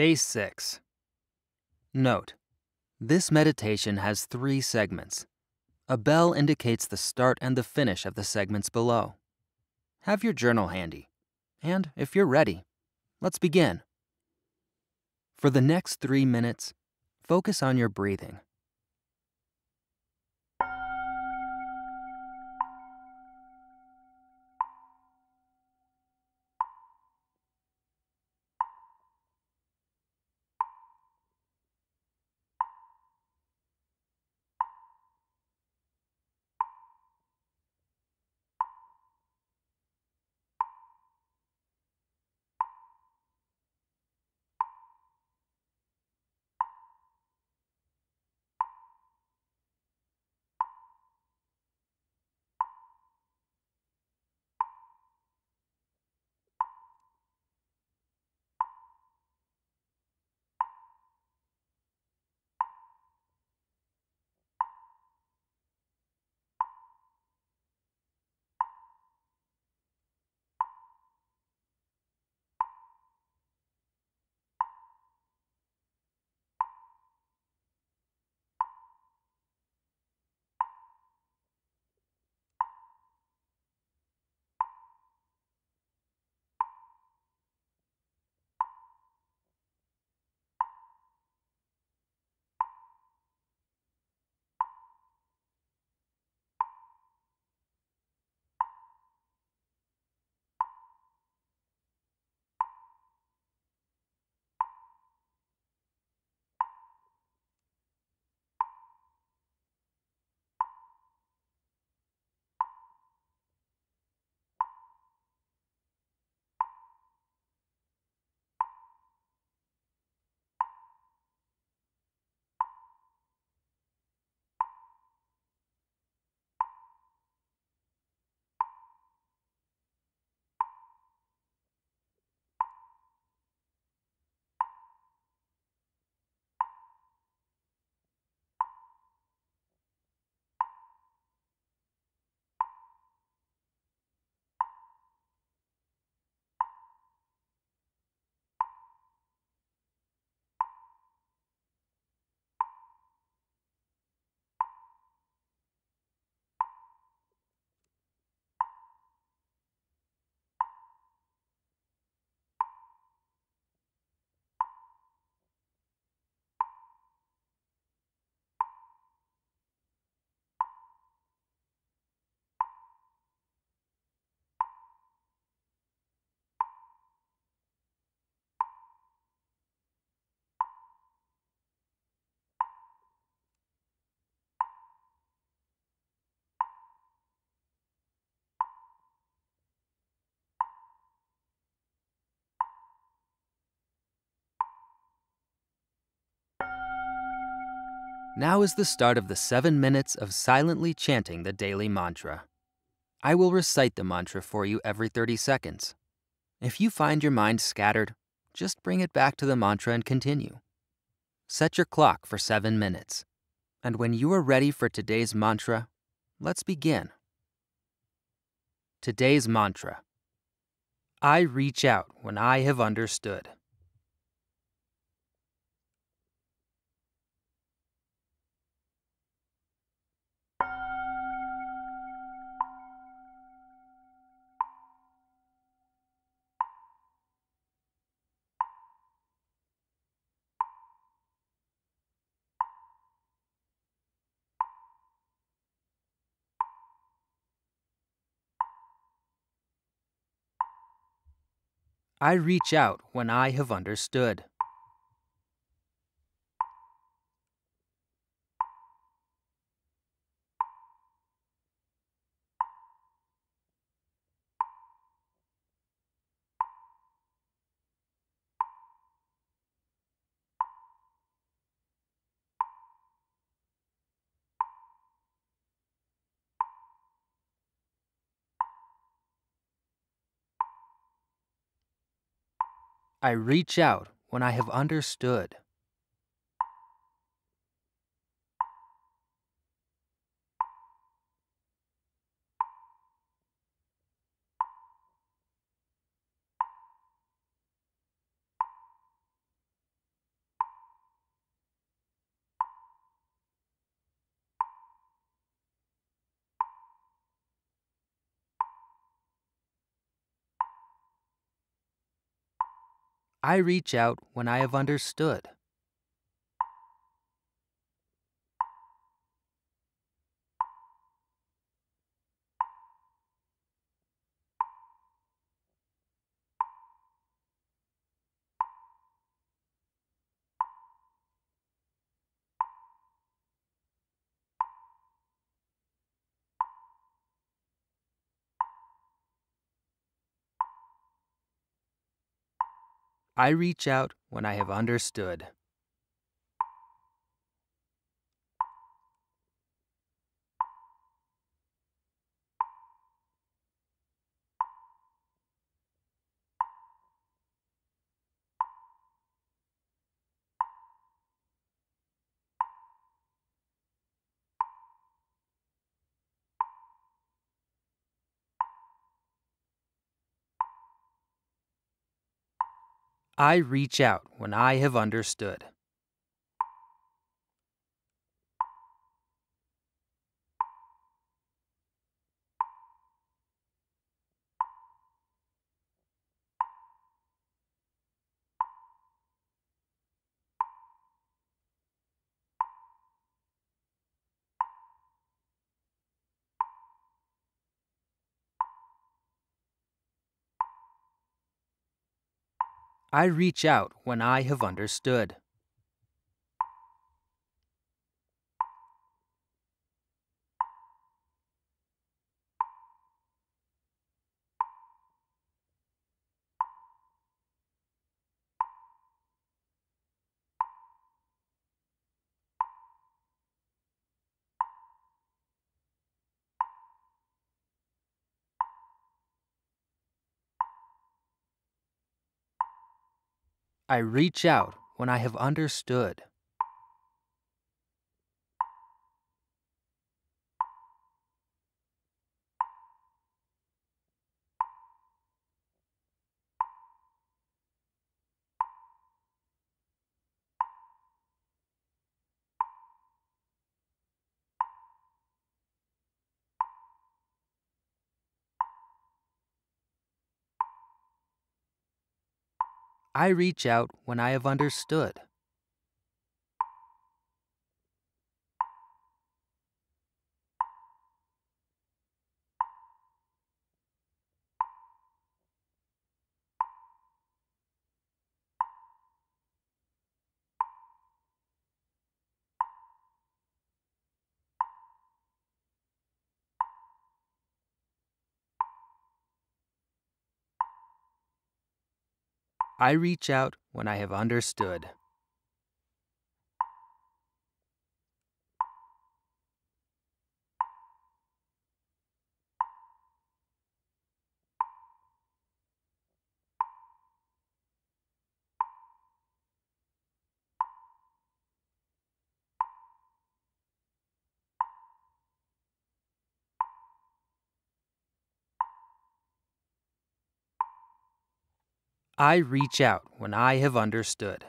Day 6. Note: This meditation has three segments. A bell indicates the start and the finish of the segments below. Have your journal handy. And if you're ready, let's begin. For the next three minutes, focus on your breathing. Now is the start of the seven minutes of silently chanting the daily mantra. I will recite the mantra for you every 30 seconds. If you find your mind scattered, just bring it back to the mantra and continue. Set your clock for seven minutes. And when you are ready for today's mantra, let's begin. Today's mantra I reach out when I have understood. I reach out when I have understood. I reach out when I have understood. I reach out when I have understood. I reach out when I have understood. I reach out when I have understood. I reach out when I have understood. I reach out when I have understood. I reach out when I have understood. I reach out when I have understood. I reach out when I have understood.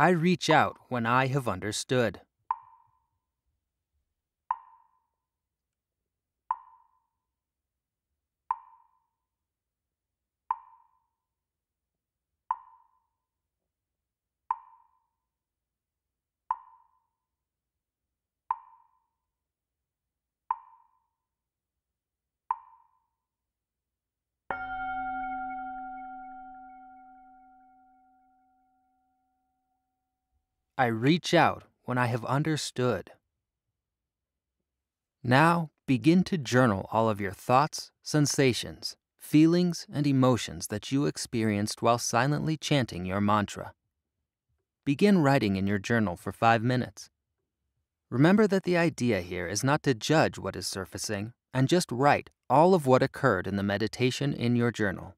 I reach out when I have understood. I reach out when I have understood. Now begin to journal all of your thoughts, sensations, feelings, and emotions that you experienced while silently chanting your mantra. Begin writing in your journal for five minutes. Remember that the idea here is not to judge what is surfacing and just write all of what occurred in the meditation in your journal.